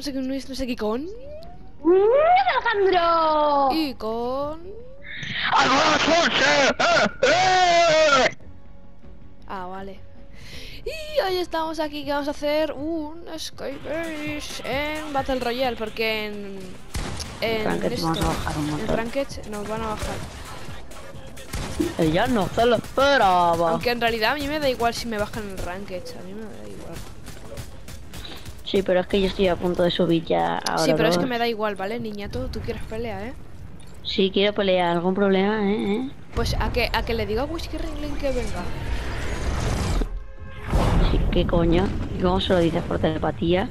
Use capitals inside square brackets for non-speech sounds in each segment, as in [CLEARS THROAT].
estamos aquí, no estamos aquí con... ¡Mm, Alejandro! Y con... Ah, vale. Y hoy estamos aquí que vamos a hacer un Skybase en Battle Royale porque en... En Ranked esto, vamos a bajar un en montón. Ranked nos van a bajar. Ella no se lo esperaba. Aunque en realidad a mí me da igual si me bajan el Ranked, a mí me da igual. Sí, pero es que yo estoy a punto de subir ya ahora. sí, pero es que me da igual, ¿vale? Niñato, tú quieres pelea, ¿eh? Sí, quiero pelear. ¿Algún problema, eh? eh? Pues a que, a que le diga a Whisky Ringling que venga. Sí, ¿qué coño? ¿Y cómo se lo dices por telepatía?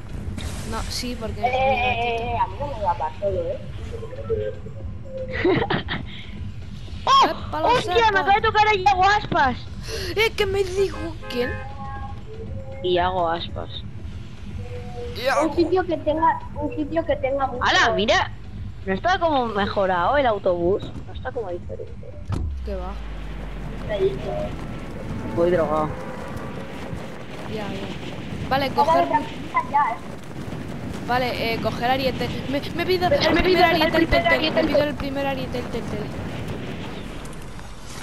No, sí, porque... Eh, a mí no me va a pasar solo, ¿eh? [LAUGHS] ¡Epa, lo ¡Hostia! Me acaba de tocar ahí hago aspas. ¡Eh, que me dijo! ¿Quién? Y hago aspas. Un sitio que tenga, un sitio que tenga mucho... ¡Hala! Mira. No está como mejorado el autobús. No está como diferente. Que va. Voy drogado. Ya, ya. Vale, Vale, coger... ¿eh? Vale, eh, coger ariete. Me, me pido el me primer pido el ariete, el primer tel, ariete, Me pido el primer ariete, el tel, tel.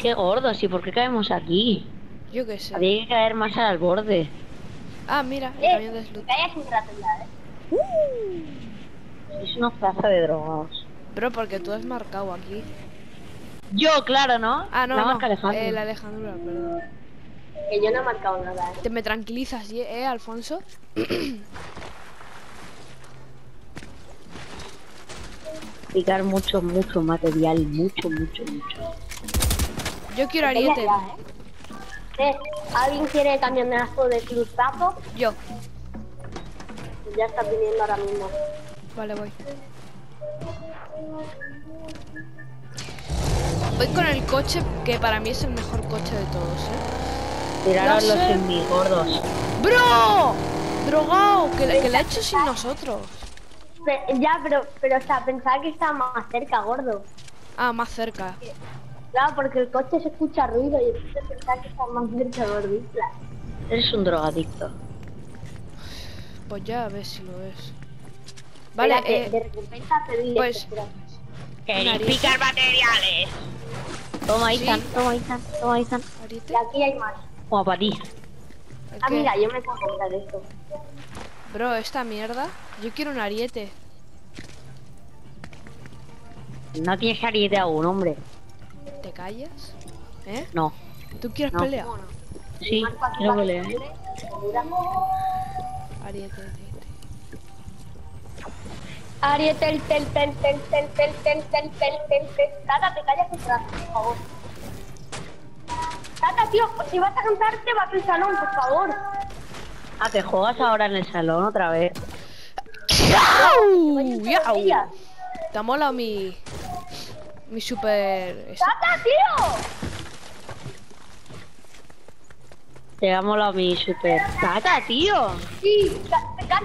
Qué gordos. ¿Y por qué caemos aquí? Yo qué sé. Habría que caer más al borde. Ah, mira, el Eh, camión de Slut. callas un rato ya, ¿eh? Es una plaza de drogados. Bro, porque tú has marcado aquí. Yo, claro, ¿no? Ah, no, La no. marca Alejandro. Eh, la Alejandra, perdón. Que yo no he marcado nada, ¿eh? Te me tranquilizas, ¿eh, eh, Alfonso? [COUGHS] Picar mucho, mucho material. Mucho, mucho, mucho. Yo quiero ariete. ya, ¿eh? Eh, ¿Alguien quiere el camionazo de cruzazo? Yo. Ya está viniendo ahora mismo. Vale, voy. Voy con el coche que para mí es el mejor coche de todos, ¿eh? Tiraroslos sé. en mis gordos. ¡Bro! ¡Drogao! Que, le- que le ha hecho sin nosotros. Ya, pero, pero, o sea, pensaba que estaba más cerca, gordo. Ah, más cerca. Claro, porque el coche se escucha ruido y entonces pensaba que estaba más cerca, gordita. Eres un drogadicto. Pues ya a ver si lo es. Vale, Espérate, eh, de recompensa te doy pues- esto, espera. ¿Queréis picar materiales? Toma, Sí. Ethan, toma, Ethan, toma, Ethan. Y aquí hay más. Toma, para ti. Ah, ¿Qué? mira, yo me puedo comprar esto. Bro, esta mierda. Yo quiero un ariete. No tienes ariete aún, hombre. ¿Te callas? ¿Eh? No. ¿Tú quieres No. pelea? Sí, quiero pelear. Ariete, ariete. Ariete, el tel, tel, tel, tel, tel, tel, tel, tel, tel, tel. Tata, te callas un rato, por favor. Tata, tío, si vas a cantarte, va a tu salón, por favor. Ah, te juegas ahora en el salón otra vez. ¡Yau! ¡Yau! Te ha molado mi... Mi super... Tata, tío. Te ha molado mi super. ¡Tata, tío! Sí,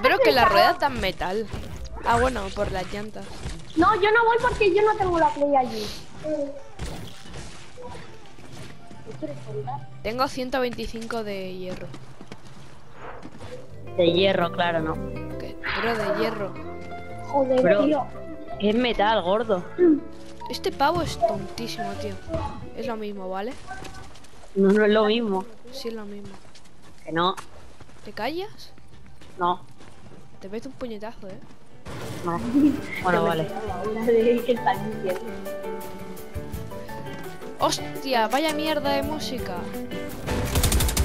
Pero que la rueda está en metal. Ah, bueno, por las llantas. No, yo no voy porque yo no tengo la play allí. Tengo 125 de hierro. De hierro, claro, no. Bro, de hierro. Joder, Bro. tío. Es metal, gordo. Este pavo es tontísimo, tío. Es lo mismo, ¿vale? No, no es lo mismo. Sí, es lo mismo. Que no, ¿Te callas? no, Te meto un puñetazo, ¿eh? no. [LAUGHS] Bueno, vale. ¡Hostia! ¡Vaya mierda de música!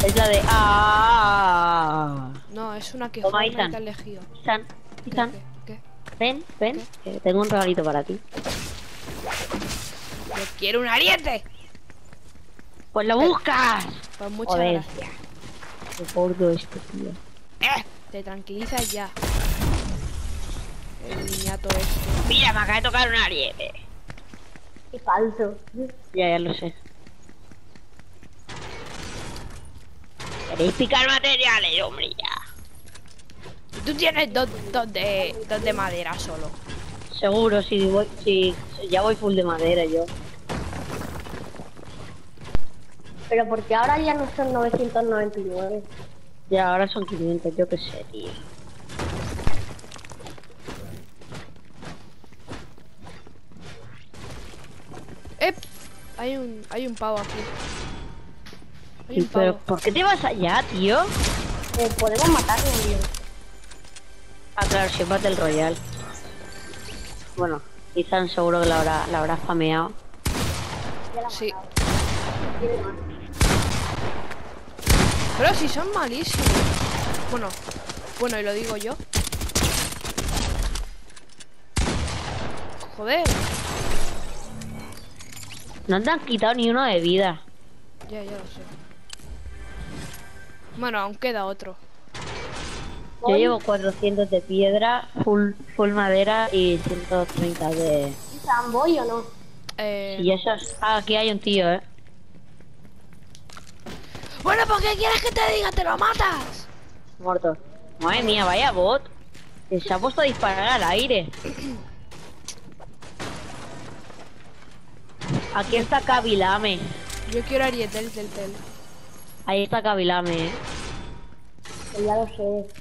Es la de. ¡Ah! No, es una que Toma. Metal Legión. Ethan, ¿Qué, ven, ven, que tengo un regalito para ti. ¡Yo quiero un ariete! Pues lo buscas. Pues muchas Joder. gracias. Qué gordo este tío. ¡Eh! Te tranquilizas ya. El niñato este. Mira, me acaba de tocar un ariete. Qué falso. Ya, ya lo sé. ¿Queréis picar materiales, hombre? Ya. Tú tienes dos, dos de, dos de madera solo. Seguro, si voy, si, si ya voy full de madera yo. Pero porque ahora ya no son 999. Ya, ahora son 500, yo qué sé, tío. ¡Ep! Hay un, hay un pavo aquí. Hay un pavo. ¿Pero por qué te vas allá, tío? Eh, podemos matarlo, tío. Ah, claro, si es Battle Royale. Bueno, quizás seguro que la habrá, la habrá fameado. Sí. Pero si son malísimos. Bueno, bueno, y lo digo yo. Joder. No te han quitado ni uno de vida. Ya, ya lo sé. Bueno, aún queda otro. Yo llevo 400 de piedra, full, full madera y 130 de... ¿Ethan, voy o no? Eh, Y eso es... Ah, aquí hay un tío, ¿eh? Bueno, ¿por qué quieres que te diga? ¡Te lo matas! Muerto. Madre mía, vaya bot. Se ha puesto a disparar al aire. Aquí está Kabilame. Yo quiero Arietel del tel. Ahí está Kabilame, ¿eh? Que ya lo sé.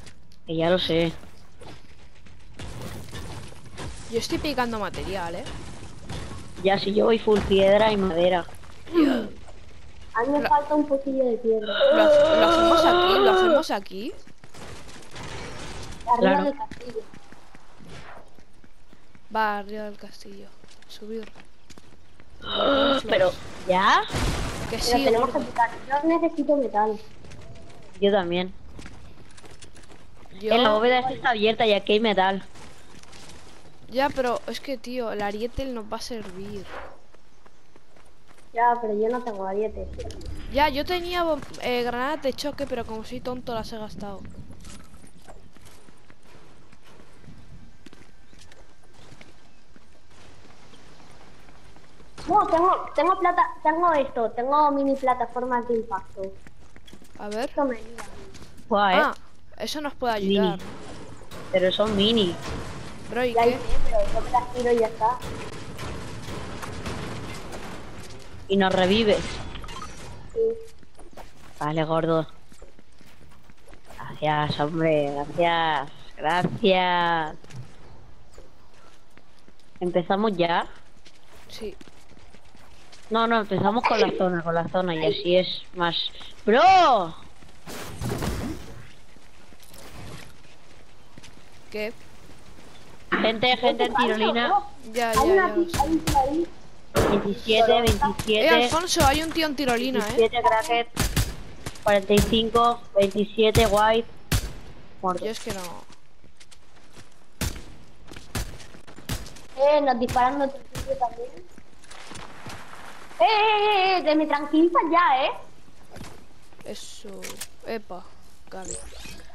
Que ya lo sé. Yo estoy picando material, ¿eh? Ya si yo voy full piedra y madera. [CLEARS THROAT] A mí me falta un poquillo de piedra. Lo, ha- lo hacemos aquí, lo hacemos aquí. Arriba Claro. del castillo. Va arriba del castillo. Subir. [GASPS] Pero, ¿ya? Que Pero sí, tenemos que. Yo necesito metal. Yo también. Yo- En la bóveda esta está abierta y aquí hay metal. Ya, pero es que, tío, el Arietel nos va a servir. Ya, pero yo no tengo arietes. Ya, yo tenía eh, granadas de choque, pero como soy tonto las he gastado. No, tengo, tengo plata, tengo esto, tengo mini plataformas de impacto. A ver. Esto me ayuda. Buah, ¿eh? Ah, eso nos puede ayudar. Pero son mini. Bro, ¿y Ya qué? hice, pero yo me las tiro y ya está. Y nos revives. Sí. Vale, gordo. Gracias, hombre. Gracias. Gracias. ¿Empezamos ya? Sí. No, no, empezamos con la zona, con la zona. Y así es más... ¡Bro! ¿Qué? Gente, gente en tirolina. Ya, Hay ya, una ya. Lo sé. pista ahí, por ahí. 27, Eh, 27, Alfonso, hay un tío en tirolina, ¿eh? 27 cracket. 45, 27 white. Muerto. Yo es que no. Eh, nos disparan otro sitio también. Eh, eh, eh, que me tranquilizas ya, eh. Eso. Epa. Gaby.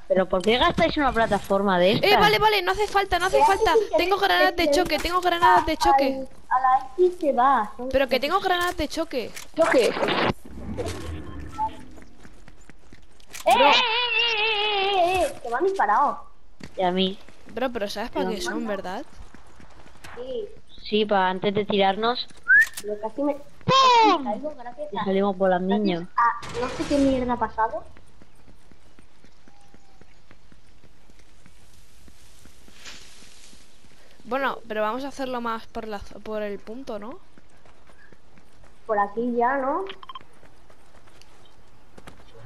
Pero ¿por qué gastáis una plataforma de esta? Eh, vale, vale, no hace falta, no hace ¿Qué falta. Tengo granadas de choque, tengo granadas de choque. A la X se va. son- Pero que tengo granadas de choque. ¿Choque? Eh, eh, eh, eh, eh, eh, que me han disparado. Y a mí. Bro, pero ¿sabes para qué son, verdad? Sí, Sí, para antes de tirarnos, pero casi me. salimos volando niños. Ah, no sé qué mierda ha pasado. Bueno, pero vamos a hacerlo más por, la, por el punto, ¿no? Por aquí ya, ¿no?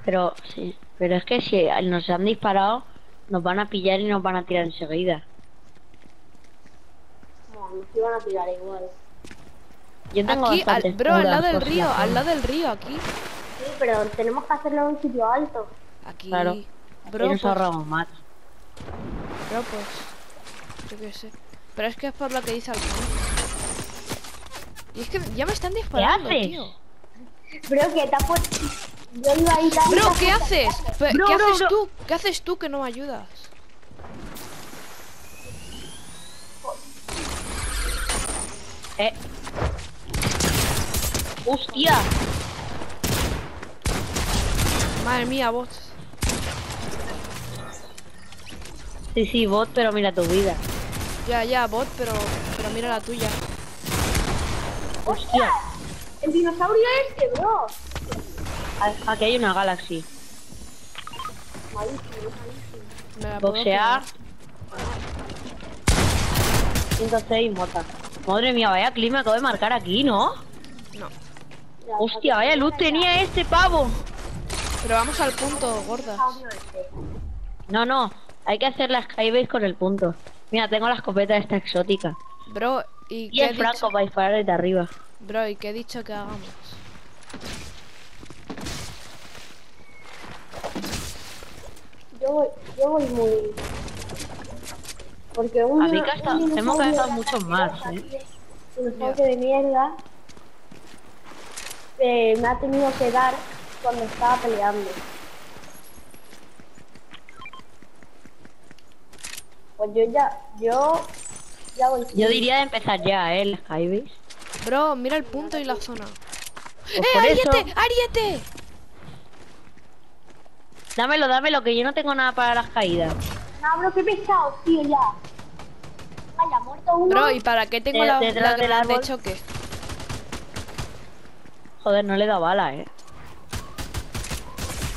Pero sí, pero es que si nos han disparado, nos van a pillar y nos van a tirar enseguida. No, nos iban a tirar igual. Yo tengo Aquí, al, bro, al lado del río, al lado del río, aquí. Sí, pero tenemos que hacerlo en un sitio alto. Aquí. Claro. Bro, Y nos pues, ahorramos más. bro, pues. Yo qué sé. Pero es que es por lo que dice Alfonso. Y es que ya me están disparando, haces? tío. Bro, que te ha puesto. Yo iba a ir ahí. Bro, ¿qué haces? Bro, ¿Qué bro, haces bro. tú? ¿Qué haces tú que no me ayudas? Eh. ¡Hostia! Madre mía, vos. Sí, sí, bot, pero mira tu vida. Ya, ya, bot, pero, pero mira la tuya. ¡Hostia! El dinosaurio este, bro. A- Aquí hay una galaxy. Malísimo, malísimo. Boxear. quedar. 106 mota. Madre mía, vaya clima acabo de marcar aquí, ¿no? No. Hostia, vaya luz tenía este pavo. Pero vamos al punto, gordas. este. No, no, hay que hacer la skybase con el punto. Mira, tengo la escopeta esta exótica. Bro, ¿y Y qué el franco dicho? para disparar desde arriba. Bro, ¿y qué he dicho que hagamos? Yo voy, yo voy muy... Porque un, A mí que hasta- un hemos gastado mucho más, ¿eh? tío, Dinosaurio de mierda. eh, me ha tenido que dar cuando estaba peleando. Pues yo ya, yo ya voy. Yo diría de empezar ya, ¿eh? El skybase. Bro, mira el punto y la zona. Pues ¡Eh, por eso- Ariete! ¡Ariete! Dámelo, dámelo, que yo no tengo nada para las caídas. No, bro, qué pesado, tío, ya. Vaya, muerto uno. Bro, ¿y para qué tengo De- la, la granada de choque? Joder, no le da bala, ¿eh?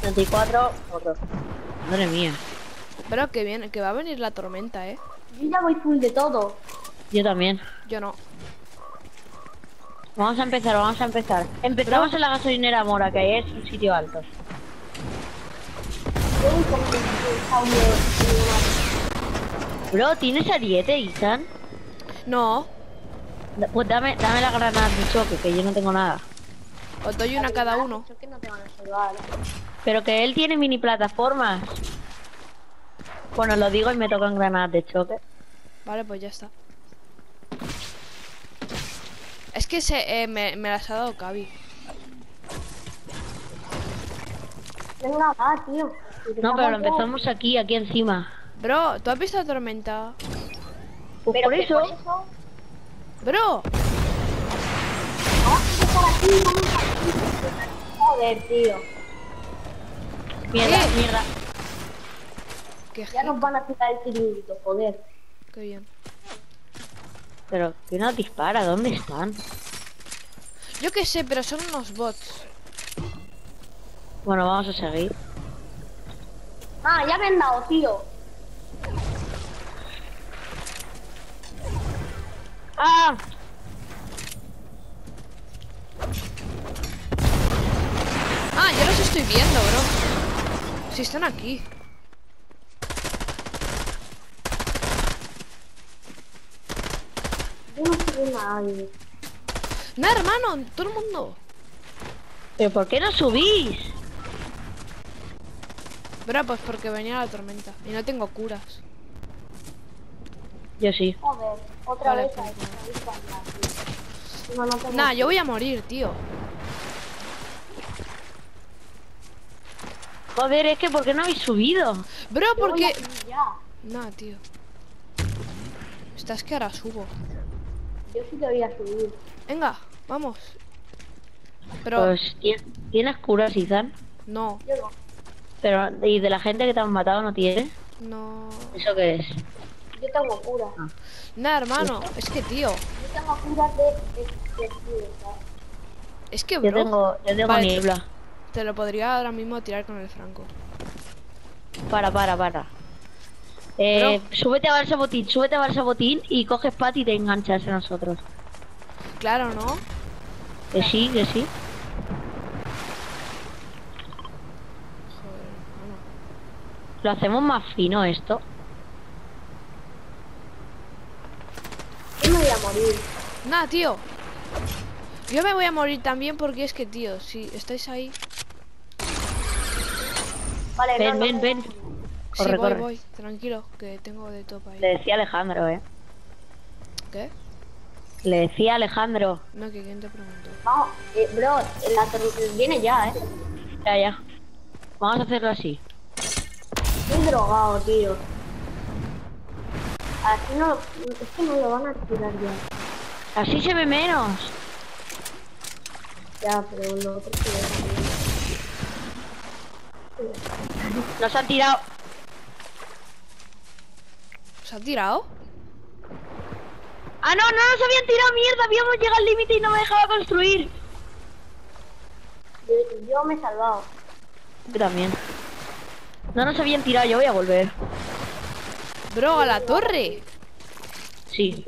34, otro. Madre mía. Bro, que viene, que va a venir la tormenta, ¿eh? Yo ya voy full de todo. Yo también. Yo no. Vamos a empezar, vamos a empezar. Empezamos en la gasolinera Mora, que ahí es un sitio alto. Bro, ¿tienes ariete, Ethan? No, Pues dame, dame la granada de choque, que yo no tengo nada. os doy una a cada uno. Creo que no te van a salvar. Pero que él tiene mini plataformas. Bueno, lo digo y me tocan granadas de choque. Vale, pues ya está. Es que se, eh, me, me las ha dado Cavi. Venga, va, tío. No, pero lo empezamos aquí, aquí encima. Bro, ¿tú has visto la tormenta? Pues Pero por eso, por eso Bro, vamos a empezar aquí, vamos aquí. Joder, tío. mierda, ¿Qué? mierda. Qué, Ya nos van a quitar el chiringuito, joder. qué bien. Pero, ¿quién nos dispara? ¿Dónde están? Yo qué sé, pero son unos bots. Bueno, vamos a seguir. Ah, ya me han dado, tío. ¡Ah! Ah, yo los estoy viendo, bro. Si están aquí. No nadie. Hermano, todo el mundo. ¿Pero por qué no subís? Bro, pues porque venía la tormenta. Y no tengo curas. Yo sí. Joder, otra Vale, vez pues. No, no Nah, yo voy a morir, tío. Joder, es que ¿por qué no habéis subido? Bro, porque... Nah, tío. Estás que ahora subo. Yo sí te voy a subir. Venga, vamos. Pero Pues ti- tienes curas, Ethan. no, Yo no. Pero, ¿y de la gente que te han matado no tienes? no. ¿Eso qué es? Yo tengo cura. Nah, hermano, es que tío. Yo tengo cura de, de, de. Es que, Yo bro, tengo, yo tengo Vale. niebla. te lo podría ahora mismo tirar con el franco. Para, para, para. Eh, súbete a Barça Botín, súbete a Barça Botín y coges pat y te enganchas a nosotros. Claro, ¿no? Que sí, que sí. Lo hacemos más fino esto. Yo me voy a morir. Nah, tío. Yo me voy a morir también porque es que, tío, si estáis ahí... Vale, Ven, no, ven, no, ven. Sí, Corre, voy, corre. voy. Tranquilo, que tengo de top ahí. Le decía Alejandro, eh. ¿Qué? Le decía Alejandro. No, que quién te preguntó. Vamos, eh, bro, la viene ya, eh. Ya, ya. Vamos a hacerlo así. Estoy drogado, tío. Así no, es que no lo van a tirar ya. Así se ve menos. Ya, pero lo otro también. Nos han tirado. ¿Se ha tirado? Ah, no, no nos habían tirado mierda. Habíamos llegado al límite y no me dejaba construir. Yo, yo me he salvado. Yo también. No nos habían tirado, yo voy a volver. Bro, a la torre. Sí,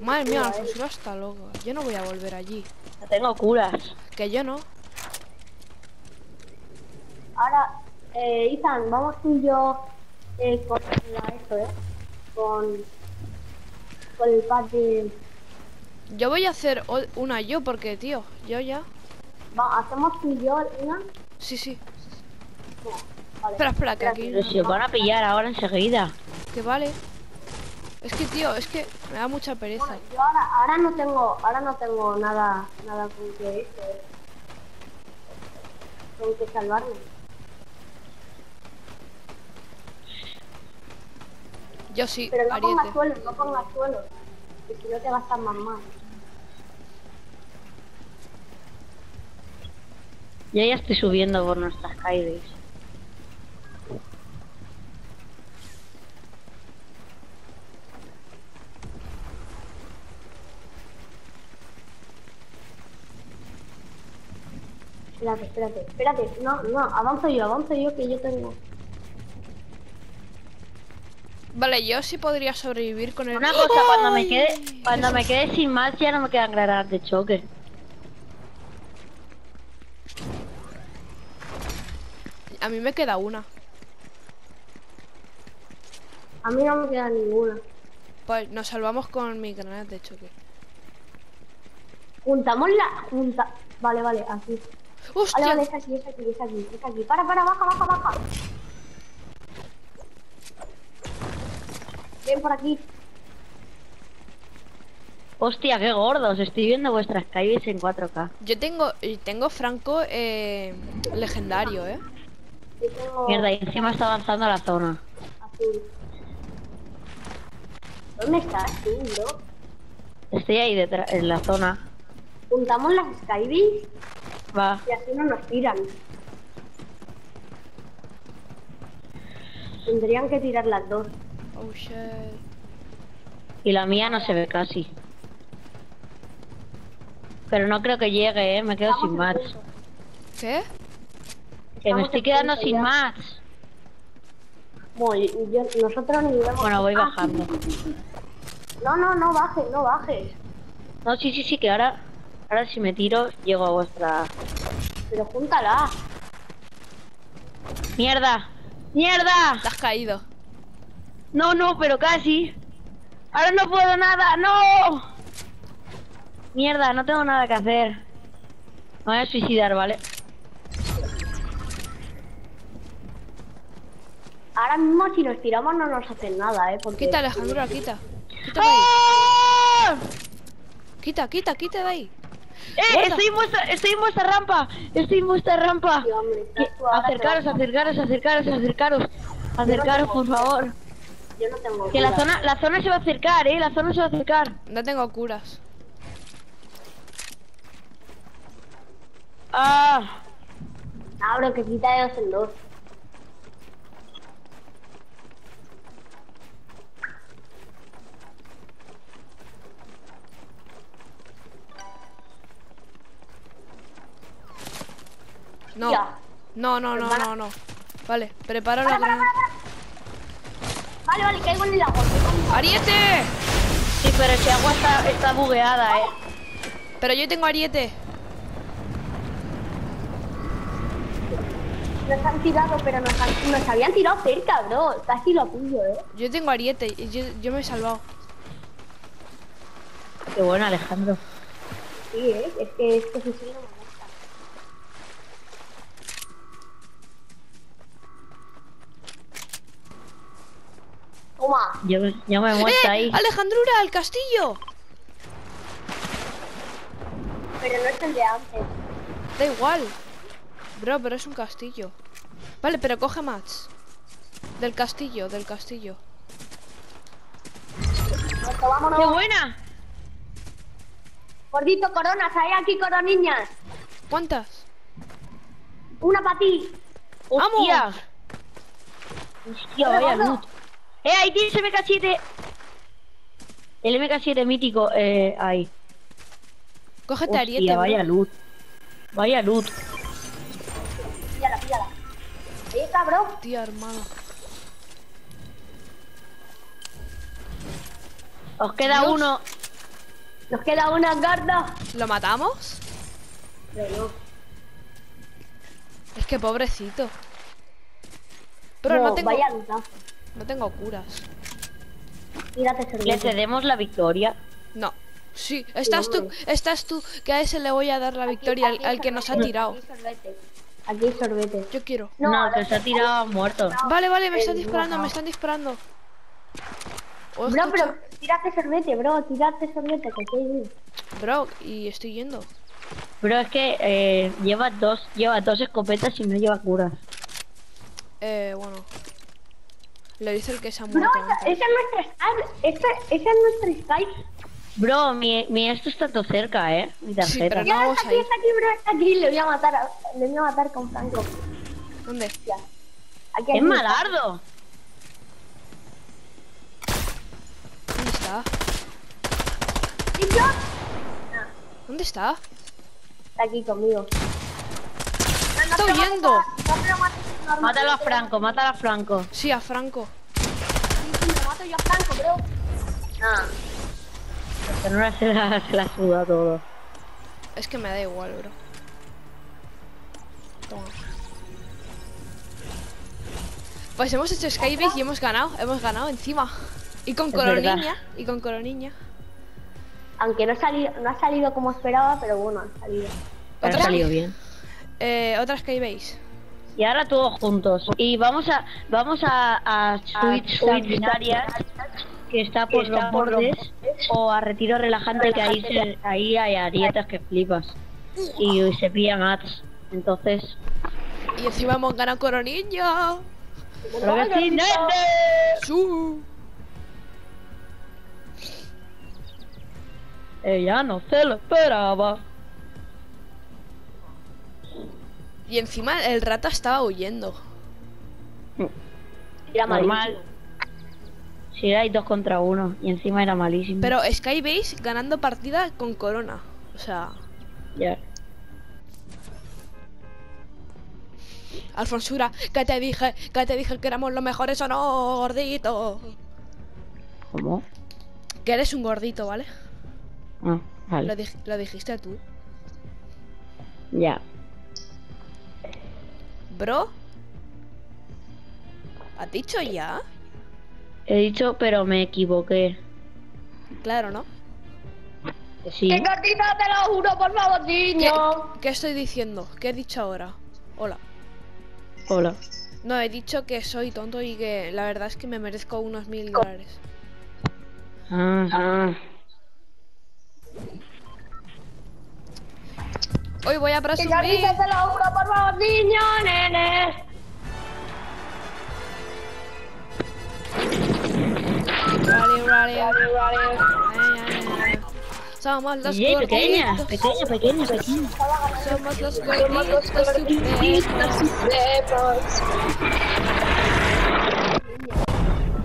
Madre mía, la. Alfonsura está loca. Yo no voy a volver allí. no tengo curas. Que yo no. Ahora, eh, Ethan, vamos tú y yo eh, con la esto, ¿eh? Con, con el pack de... Yo voy a hacer una yo porque, tío, yo ya. Va, ¿Hacemos tú y yo una? Sí, sí. No, vale. Espera, espera, que aquí... Pero si os van a pillar ahora enseguida. Que vale. Es que, tío, es que me da mucha pereza. Bueno, yo ahora, ahora no tengo, ahora no tengo nada, nada con que esto, ¿eh? Con que salvarme. Yo sí, Pero no pongas suelo, no pongas suelo. Que si no te va a estar más mal. Yo ya estoy subiendo por nuestras calles. Espérate, espérate, espérate. No, no, avanzo yo, avanzo yo que yo tengo. Vale, yo sí podría sobrevivir con el... Una cosa, cuando me ¡Ay! quede, cuando me quede sin más ya no me quedan granadas de choque. A mí me queda una. A mí no me queda ninguna. Pues nos salvamos con mi granada de choque. Juntamos la. Junta. Vale, vale, aquí. Vale, ¡Hostia! vale, es aquí, es aquí, es aquí, es aquí. Para, para, baja, baja, baja. Ven por aquí. Hostia, qué gordos. Estoy viendo vuestras calles en 4K. Yo tengo, y tengo Franco eh, legendario, ¿eh? Yo tengo Mierda, y encima está avanzando la zona. azul. ¿Dónde estás tú, bro? Estoy ahí detrás, en la zona. Juntamos las Skybeams Va. y así no nos tiran. Tendrían que tirar las dos. Oh shit. Y la mía no se ve casi. Pero no creo que llegue, ¿eh? Me quedo sin Estamos match. ¿Qué? Que me estoy quedando sin ya. match. Bueno, y- yo- nosotros ni vemos. Bueno, voy Ah, bajando. sí, sí, sí, sí. No, no, no bajes, no bajes. No, sí, sí, sí, que ahora, ahora si me tiro, llego a vuestra... Pero júntala. ¡Mierda! ¡Mierda! Te has caído. No, no, pero casi. Ahora no puedo nada, no. Mierda, no tengo nada que hacer. Me voy a suicidar, ¿vale? Ahora mismo si nos tiramos no nos hacen nada, ¿eh? Porque Quita, Alejandro, quita. Quita de ahí. ¡Ah! Quita, quita, quita de ahí. ¡Eh! Guarda. Estoy en, vuestra, estoy en vuestra rampa. Estoy en vuestra rampa. Sí, hombre, Acercaros, pero acercaros, acercaros, acercaros. Acercaros, por favor. Yo no tengo Que la zona, la zona se va a acercar, eh. La zona se va a acercar. No tengo curas. Ah. Ah, bro, que quita de dos en dos. No. No, no, no, no, no. Vale, preparo la Para, para, para. Vale, vale, caigo en el agua. ¡Ariete! Sí, pero ese agua está, está bugueada, eh. Pero yo tengo ariete. Nos han tirado, pero nos, han- nos habían tirado cerca, bro. Casi lo pillo, ¿eh? Yo tengo ariete y yo, yo me he salvado. Qué bueno, Alejandro. Sí, ¿eh? Es que este fusil no Yo, yo me he muerto ¡Eh! ahí. ¡Alejandrura, al castillo! Pero no es el de antes. Da igual. Bro, pero es un castillo. Vale, pero coge más. Del castillo, del castillo. Muerto, ¡Qué buena! Gordito, coronas, hay aquí coronillas. ¿Cuántas? Una para ti. ¡Vamos! ¡Hostia, vaya loot! ¡Eh, ahí tienes MK7! El MK7 mítico, eh, ahí. Cógete ariete, Hostia, bro. vaya loot. Vaya loot. Píllala, píllala. Ahí está, bro. Tío, hermano. Os queda Dios. uno. Nos queda una carta. ¿Lo matamos? No. Es que pobrecito. Pero no, No, tengo, Vaya lutazo. No tengo curas. Tírate Le cedemos la victoria. No. Sí, estás tú, estás tú, que a ese le voy a dar la victoria al, al que nos ha tirado. Aquí hay sorbete. Aquí hay sorbete. Yo quiero. No, No, que se ha tirado muerto. Vale, vale, me están Eh, disparando, me están disparando. Oh, Bro, escucha- pero tírate sorbete, bro. Tírate sorbete, que estoy bien. Bro, y estoy yendo. Pero es que eh, lleva dos, lleva dos escopetas y no lleva curas. Eh, bueno. Lo dice el que se ha Bro, muerto esa, antes. esa es nuestra Skype. Esa, esa es nuestra Skype. Bro, mi, mi esto está todo cerca, eh. Mi tarjeta. pero Ya, No vamos está aquí, está aquí, bro. Está aquí. Le voy a matar. a- le voy a matar con Franco. ¿Dónde? Ya. Aquí, Es aquí. malardo. ¿Dónde está? ¿Y yo? ¿Dónde está? Está aquí conmigo. No, no Está huyendo. No Mátalo a Franco, mátalo a Franco. Sí, a Franco. Sí, sí, lo mato yo a Franco, bro. Ah. Pero no se la, se la suda todo. Es que me da igual, bro. Toma. Pues hemos hecho Skybase y hemos ganado. Hemos ganado encima. Y con verdad. Y con coroniña. Aunque no, ha salido, no ha salido como esperaba, pero bueno, ha salido. Ha ¿Otra? salido bien. Eh, otra Skybase. Y ahora todos juntos. Y vamos a vamos a, a switch sanguinarias que está por los bordes o a retiro relajante que ahí se- ahí hay arietas que flipas. Y se pillan ads. Entonces, Y encima hemos ganado que. Su. Ella no se lo esperaba. Y encima el rata estaba huyendo. Era Normal. Si hay dos contra uno y encima era malísimo. Pero Skybase ganando partida con corona. O sea, Ya. Alfonsura, que te dije, que te dije que éramos los mejores o no, gordito. ¿Cómo? Que eres un gordito, ¿vale? Ah, Lo, vale. dij- lo dijiste tú. Ya. Bro. ¿Has dicho ya? He dicho, pero me equivoqué. Claro, ¿no? Que Sí. cortita, te lo juro, por favor, ¿Qué, niño. qué estoy diciendo? ¿Qué he dicho ahora? Hola. Hola. No, he dicho que soy tonto y que la verdad es que me merezco unos mil dólares. Ah, ah. Hoy voy a Que presumir. cortita, te lo juro, por favor, niño, nene. Rally, rally, rally, rally. Ay, ay, ay. Somos los Oye, pequeña, gorditos. pequeña, pequeña, pequeña. Somos los gorditos supremos.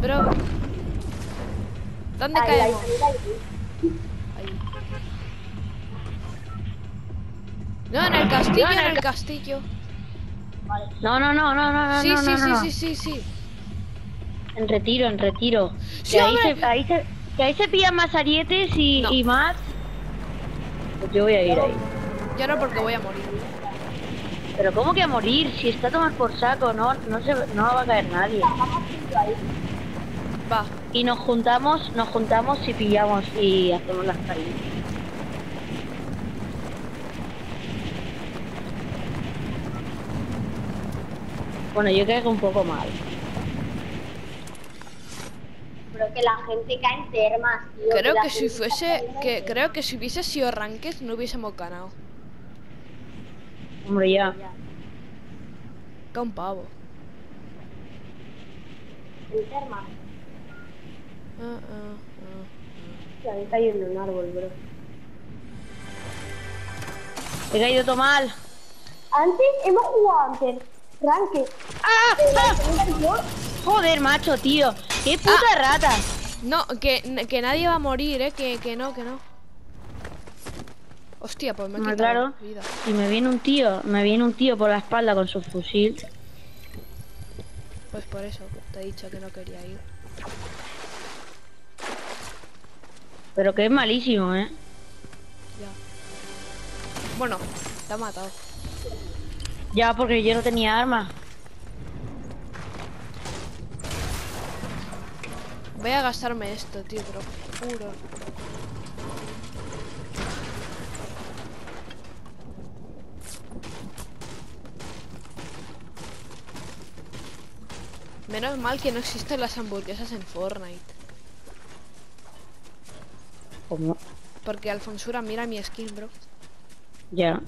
Bro. ¿Dónde caemos? No, en el castillo, en el castillo. No, no, no, no, no, no, Sí, no, sí, no, sí, no. sí, sí, sí. En retiro, en retiro. Sí, que, ahí se, ahí se, que ahí se pillan más arietes y, No. y más. Pues yo voy a ir ahí. Yo no porque voy a morir. Pero ¿cómo que a morir? Si está a tomar por saco, no, no, se, no va a caer nadie. Va. Y nos juntamos, nos juntamos y pillamos y hacemos las caídas. Bueno, yo caigo un poco mal. Pero que la gente cae enferma, tío. Creo que si fuese, que creo que si hubiese sido Ranked no hubiésemos ganado. Hombre, ya. Que un pavo. enferma. Ah, ah, ah. Se había caído en un árbol, bro. He caído todo mal. Antes, hemos jugado antes. Ranque. ¡Ah! Eh, ¡Ah! Joder, macho, tío. ¡Qué puta Ah. rata! No, que, que nadie va a morir, eh, que, que no, que no. Hostia, pues me he Ah, quitado claro. vida. Y me viene un tío, me viene un tío por la espalda con su fusil. Pues por eso te he dicho que no quería ir. Pero que es malísimo, ¿eh? Ya. Bueno, te ha matado. Ya, porque yo no tenía arma. Voy a gastarme esto, tío, pero puro. Menos mal que no existen las hamburguesas en Fortnite. Como... Porque Alfonsura mira mi skin, bro. Ya.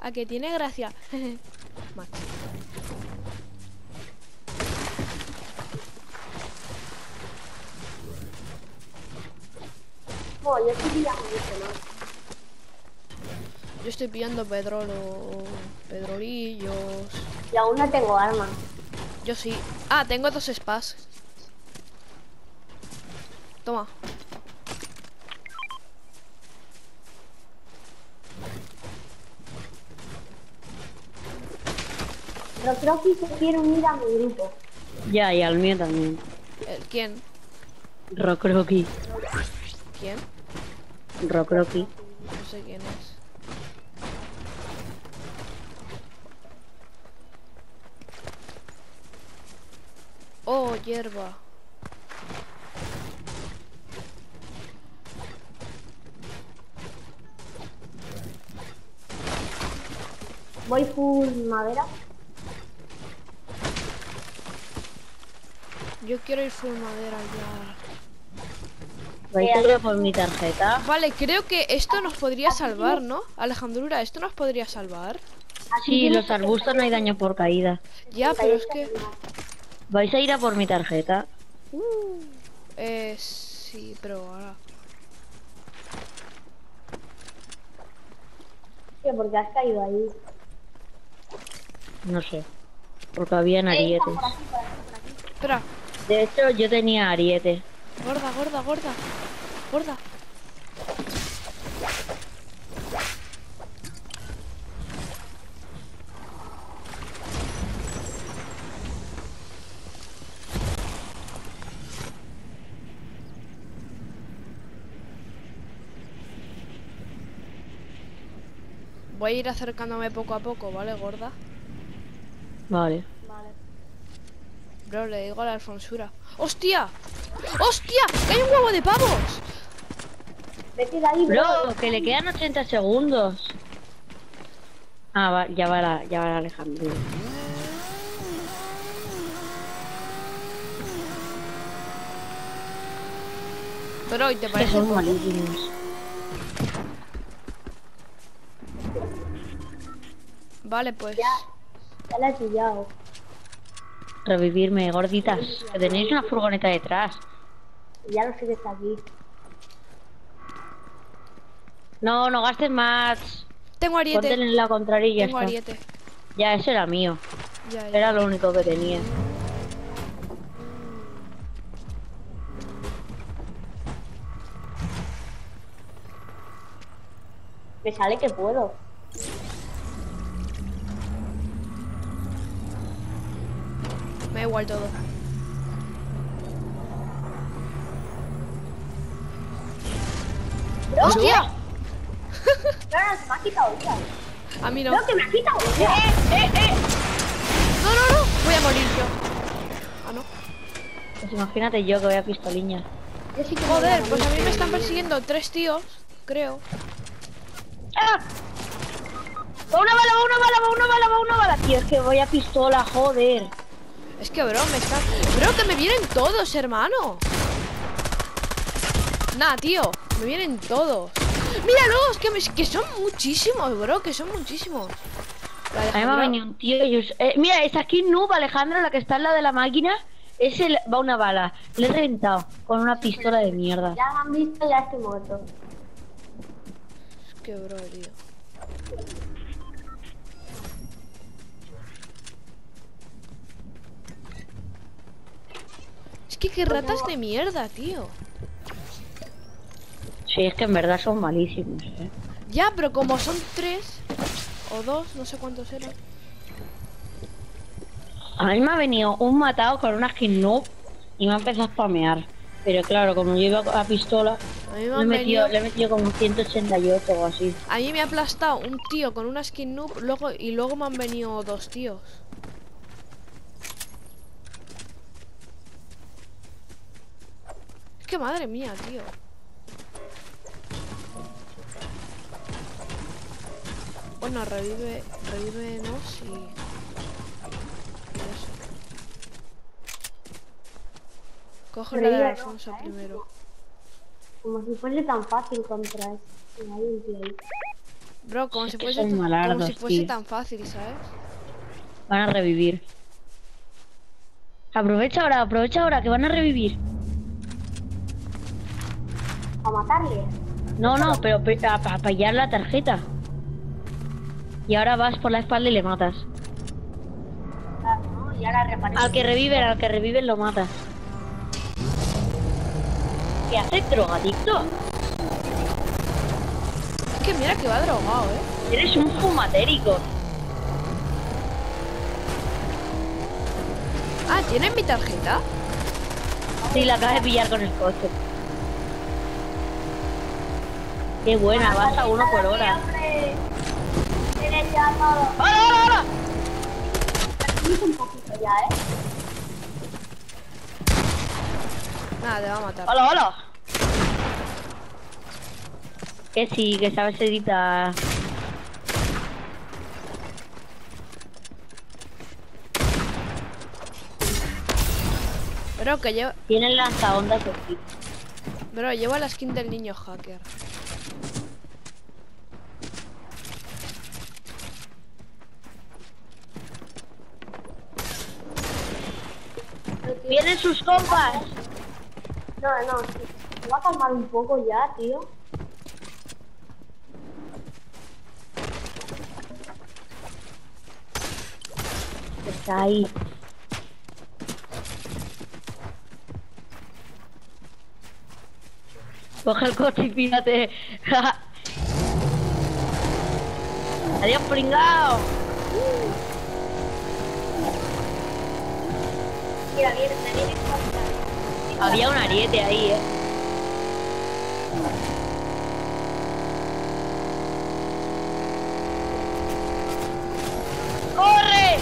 A que tiene gracia. [LAUGHS] Macho. Yo estoy pillando mucho, ¿no? Yo estoy pillando pedrolo, pedrolillos. Y aún no tengo arma. Yo sí. Ah, tengo dos spas. Toma. Pero creo que se quiere unir a mi grupo. Ya, y al mío también. ¿El quién? Rockrocky. ¿Quién? Rockrocky. No sé quién es. Oh, hierba. Voy full madera. Yo quiero ir full madera ya. ¿Vais a ir a por mi tarjeta? Vale, creo que esto nos podría salvar, ¿no? Alejandrura, ¿esto nos podría salvar? Sí, los arbustos no hay daño por caída. Ya, pero es que... ¿Vais a ir a por mi tarjeta? Eh, sí, pero ahora... ¿Qué? Porque has caído ahí. No sé. Porque por por por aquí. Espera. De hecho, yo tenía ariete. Gorda, gorda, gorda. Gorda. Voy a ir acercándome poco a poco, ¿vale, gorda? Vale. Bro, le digo a la Alfonsura. ¡Hostia! ¡Hostia! ¡Que hay un huevo de pavos! Vete de ahí, bro. Bro, que le quedan 80 segundos. Ah, va, ya va la, ya va la Alejandro. Bro, ¿y te Que parece son malísimos. Vale, pues. Ya, ya la he pillado. Revivirme, gorditas. Que tenéis una furgoneta detrás. Ya lo sé que está aquí. No, no gastes más. Tengo ariete. Ponte en la contraria y ya Tengo está. ariete. Ya, ese era mío. Ya, ya. Era lo único que tenía. Me sale que puedo. Me da igual todo. Bro, ¡Hostia! No, no, se me ha quitado ya. A mí no. Creo que me ha quitado ya. No, no, no. Voy a morir yo. Ah, no. Pues imagínate yo que voy a pistoliña. Sí que Joder, pues a mí me están persiguiendo tres tíos, creo. ¡Ah! Va una bala, va una bala, va una bala, va una bala. Tío, es que voy a pistola, joder. Es que, bro, me están... Bro, que me vienen todos, hermano. Nah, tío. Me vienen todos. Míralos, que, me- que son muchísimos, bro, que son muchísimos. A me ha Alejandra- venido un tío y os- eh, mira, esa aquí noob, Alejandro, la que está en la de la máquina. Ese le- va una bala. Le he reventado con una pistola de mierda. Ya me han visto, ya estoy muerto. Es que, bro, tío. Que qué ratas de mierda, tío. Sí, es que en verdad son malísimos, eh. Ya, pero como son tres o dos, no sé cuántos eran. A mí me ha venido un matado con una skin noob y me ha empezado a spamear. Pero claro, como yo iba a pistola, A mí me le he metido, venido- le he metido como 188 o así. A mí me ha aplastado un tío con una skin noob luego, y luego me han venido dos tíos. Que madre mía, tío. Bueno, revive, revívenos y... y eso. Coge la de Alfonso ¿eh? primero. Como si fuese tan fácil contra este. Bro, como Es si fuese, como si fuese tío. tan fácil, ¿sabes? Van a revivir. Aprovecha ahora, aprovecha ahora, que van a revivir. A matarle. No, no, pero pe- a, a pillar la tarjeta. Y ahora vas por la espalda y le matas. Claro, ¿no? Y ahora reaparece. Al que reviven, al que reviven lo matas. ¿Qué hace drogadicto? Es que mira que va drogado, ¿eh? Eres un fumatérico. Ah, ¿tienes mi tarjeta? Sí, la acabas de pillar con el coche. Qué buena, vas a uno por hora. ¡Hola, hola, hola! Hice un poquito ya, ¿eh? Nada, te va a matar. ¡Hola, hola! Que sí, que sabes editar. Bro, que llevo... Tienen lanzaondas aquí. Bro, llevo la skin del niño hacker. ¡Vienen sus compas! No, no, sí. Me va a calmar un poco ya, tío. Está ahí. Coge el coche y pírate. [LAUGHS] Adiós, pringao. Había un ariete ahí, eh. ¡Corre!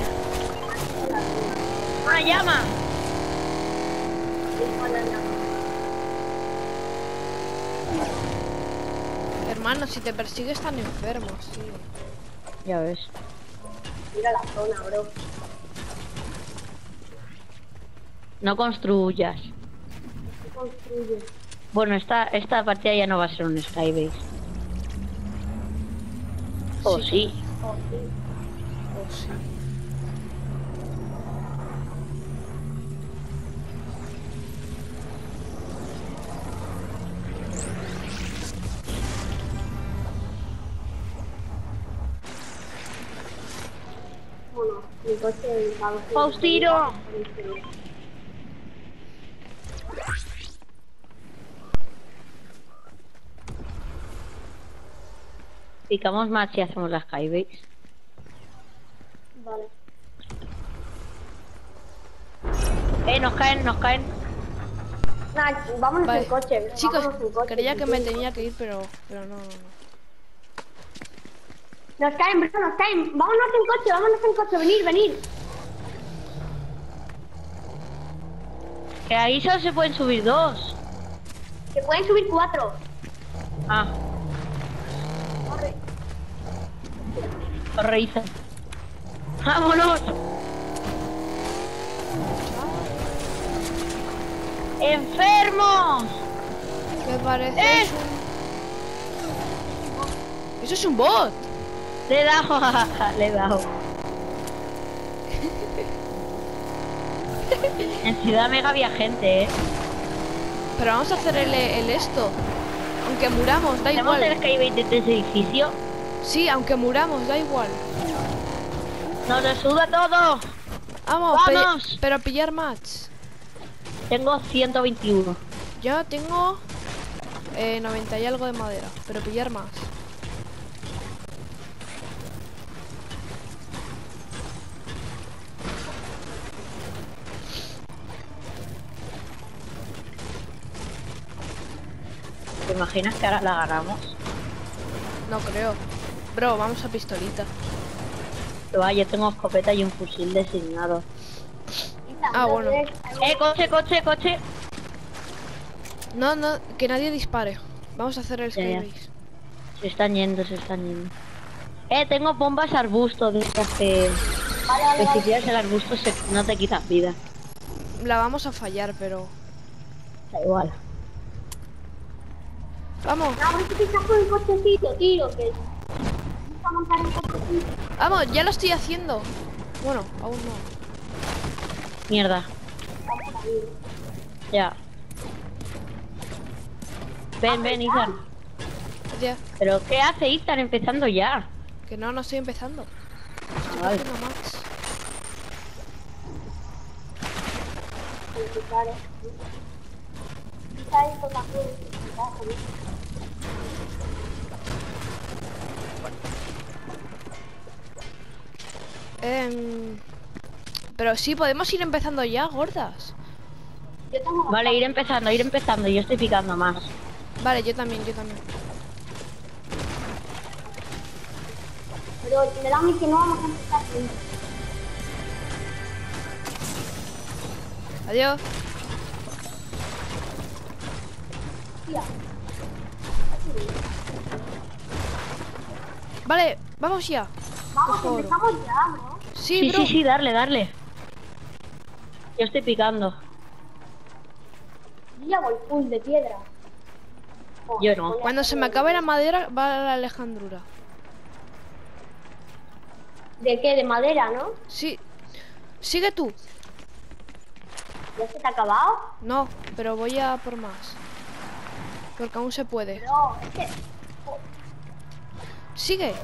¡Una llama! Hermano, si te persigue están enfermos, tío. Ya ves. Mira la zona, bro. No construyas. Bueno, esta, esta partida ya no va a ser un Skybase. Oh, sí. Oh, sí. Oh, sí. Bueno, mi coche Faustino. Picamos más y hacemos la Skybase. Vale. Eh, nos caen, nos caen. Nah, vámonos Vale. en coche. bro, Chicos, en coche, creía que me tenía que ir, pero, pero no, no, no. Nos caen, bro, nos caen. Vámonos en coche, vámonos en coche. Venir, venir. Que ahí solo se pueden subir dos. Que pueden subir cuatro. Ah, Isa. ¡Vámonos! ¡Enfermos! ¿Qué parece? ¡Eh! Eso es un bot. Le he dado, [LAUGHS] le he dado. En Ciudad Mega había gente, ¿eh? Pero vamos a hacer el, el esto. Aunque muramos, da ¿Hacemos el igual. Skybase de ese edificio? Sí, aunque muramos, da igual. ¡Nos lo suda todo! Vamos, pe- ¡Vamos! pero pillar match. Tengo 121. Yo tengo eh, 90 y algo de madera, pero pillar más. ¿Te imaginas que ahora la ganamos? No creo. Bro, vamos a pistolita. Va, yo tengo escopeta y un fusil designado. Ah, ¿no bueno. ¡Eh, coche, coche, coche! No, no, que nadie dispare. Vamos a hacer el skybase. Se están yendo, se están yendo. Eh, tengo bombas arbusto de estas que, Vale, vale, que si vale. tiras el arbusto se, no te quitas vida. La vamos a fallar, pero... Da igual. Vamos, No, vete que estás con el cochecito, tío, que... Vamos montar ya lo estoy haciendo. Bueno, aún no. Mierda. Ya. Ven, ven, Ethan. Ya, ¿Pero qué hace Ethan empezando ya? que no, no estoy empezando. Estoy Vale. haciendo Em, pero sí, podemos ir empezando ya, gordas. Vale, ir empezando, ir empezando. Yo estoy picando más. Vale, yo también, yo también. Pero me da a mí que no vamos a empezar. Adiós. Vale, vamos ya. vamos, empezamos ya, ¿no? Sí, Sí, bro. sí, sí, darle, darle. Yo estoy picando. Yo ya voy full de piedra. Oh, Yo no. a Cuando se me acabe la madera, va la Alejandrura. ¿De qué? De madera, ¿no? Sí. Sigue tú. ¿Ya se te ha acabado? No, pero voy a por más. Porque aún se puede. No, es que... Sigue.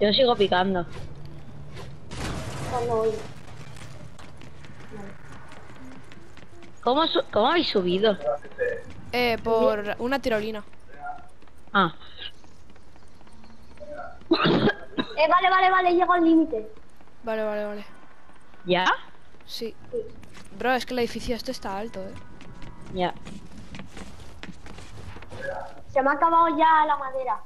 Yo sigo picando. Cuando voy. ¿Cómo, su- cómo habéis subido? Eh, por una tirolina. Ah, Eh, vale, vale, vale, llego al límite. Vale, vale, vale. ¿ya? Sí. Sí. Bro, es que el edificio este está alto, eh. Ya. Se me ha acabado ya la madera.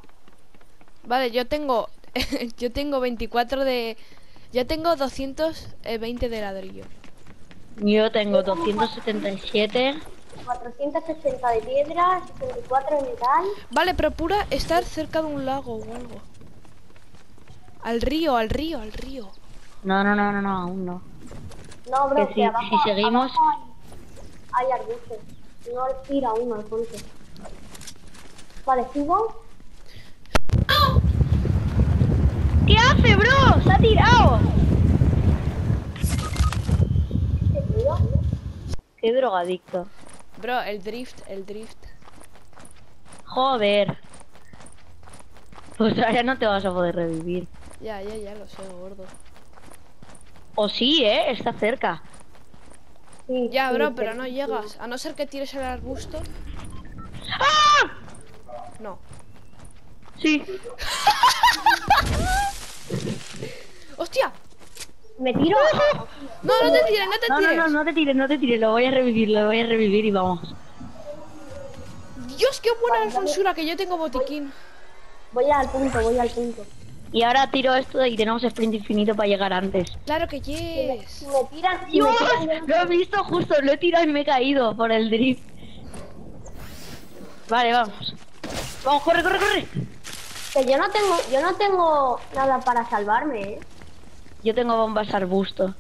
Vale, yo tengo. [LAUGHS] yo tengo 24 de. Ya tengo 220 de ladrillo. Yo tengo 277. 460 de piedra, 64 de metal. Vale, procura estar cerca de un lago o algo. Al río, al río, al río. No, no, no, no, no, aún no. No, bro, Que que, si- abajo, si seguimos- abajo hay, hay arbustos. No tira uno al fondo. Vale, sigo. ¿Qué hace, bro? ¡Se ha tirado! ¿Qué drogadicto. Bro, el drift, el drift. Joder. Pues ahora no te vas a poder revivir. Ya, ya, ya lo sé, gordo. O sí, ¿eh? Está cerca. Sí, Ya, bro, sí, pero no sí. llegas. A no ser que tires el arbusto. ¡Ah! No. Sí. [LAUGHS] ¡Hostia! ¿Me tiro? No, no te tires, no te No, no, tires. no, no te tires, no te tires. Lo voy a revivir, lo voy a revivir y vamos. Dios, qué buena Alfonsura, que yo tengo botiquín. Voy al punto, voy al punto. Y ahora tiro esto y tenemos sprint infinito para llegar antes. Claro que Si me, yes. si me tiran, si ¡Dios! me tiran, Lo he visto justo, lo he tirado y me he caído por el drift. Vale, vamos. Vamos, corre, corre, corre. Que yo no tengo, yo no tengo nada para salvarme, ¿eh? Yo tengo bombas arbusto.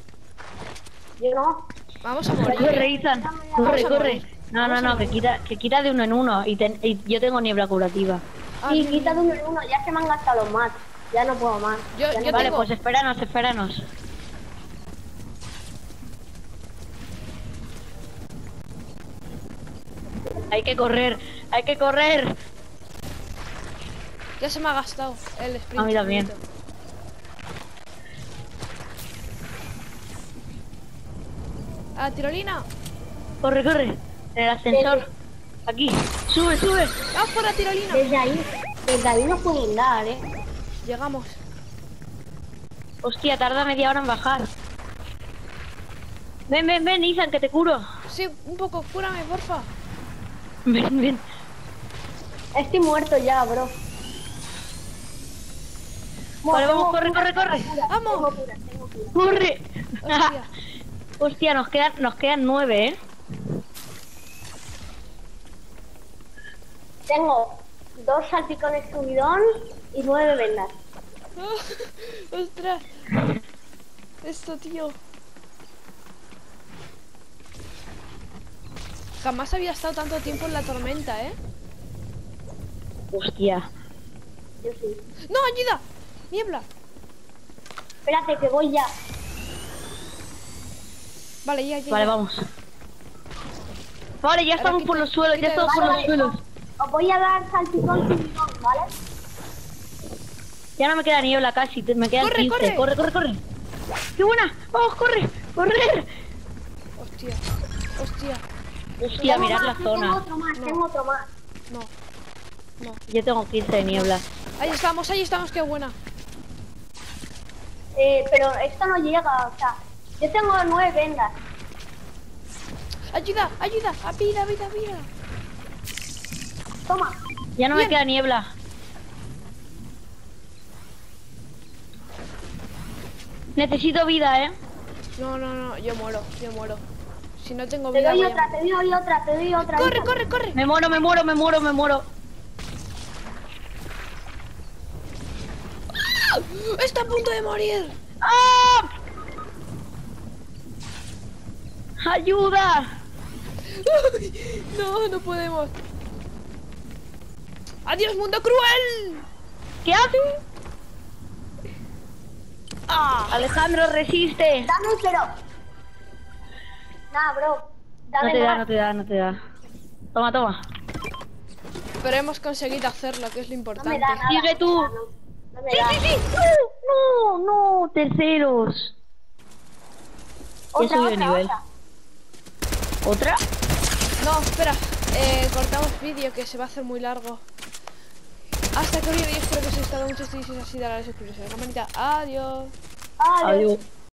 Yo no. Vamos a morir. Corre, Ethan. Corre, corre. No, no, no, que quita, que quita de uno en uno. Y, ten- y yo tengo niebla curativa. Ah, Sí, quita de uno en uno, ya se me han gastado más. Ya no puedo más. Yo- no vale, tengo- pues espéranos, espéranos. Hay que correr, hay que correr. Ya se me ha gastado el sprint. A mí también. infinito. Ah, tirolina. Corre, corre. En el ascensor. Aquí. Sube, sube. Vamos por la tirolina. Desde ahí, desde ahí no pueden dar, ¿eh? Llegamos. Hostia, tarda media hora en bajar. Ven, ven, ven, Ethan, que te curo. Sí, un poco, cúrame, porfa. Ven, ven. Estoy muerto ya, bro. Vale, vamos, corre, corre, corre. Vamos. tengo cura, tengo cura. ¡Corre! Hostia. [LAUGHS] Hostia, nos quedan, nos quedan nueve, ¿eh? Tengo dos salpicones subidón y nueve vendas. [LAUGHS] ¡Ostras! Esto, tío. Jamás había estado tanto tiempo en la tormenta, ¿eh? Hostia. Yo sí. ¡No, ayuda! ¡Niebla! Espérate, que voy ya. Vale, ya, ya. Vale, ya. vamos. Vale, ya estamos quita- por los suelos, ya estamos por los vale. suelos. Os voy a dar salpicón ¿vale? Ya no me queda niebla casi, me quedan Corre, 15. corre. corre, corre, corre. ¡Qué buena! ¡Vamos, corre! ¡Correr! Hostia, hostia. Hostia, mirad más, la yo Tengo zona. otro más, No. tengo otro más. No. No. Yo tengo 15 de niebla. Ahí estamos, ahí estamos, qué buena. Eh, pero esto no llega, o sea, yo tengo nueve vendas. Ayuda, ayuda. Ah, vida, vida, vida. Toma. Ya no Bien. me queda niebla. Necesito vida, ¿eh? No, no, no, yo muero, yo muero. Si no tengo Te vida, doy voy a otra, te doy otra, te doy otra. Corre, corre, corre. Me muero, me muero, me muero, me muero. ¡Ah! Está a punto de morir. ¡Ah! ¡Ayuda! Uy, No, no podemos. ¡Adiós, mundo cruel! ¿Qué hace? ¡Ah! Alejandro, resiste. Dame, pero. Nah, bro. Dame No te da, no te da, no te da. Toma, toma. Pero hemos conseguido hacerlo, que es lo No me importante. da nada. Sigue tú. No, no me Sí, da. sí, sí. No, no, no, terceros. Otra, de nivel. otra. ¿Otra? No, espera. Eh, cortamos vídeo que se va a hacer muy largo. Hasta que hoy espero que os haya gustado mucho. Si es así, dale a la suscribirse a la campanita. Adiós. Adiós. Adiós.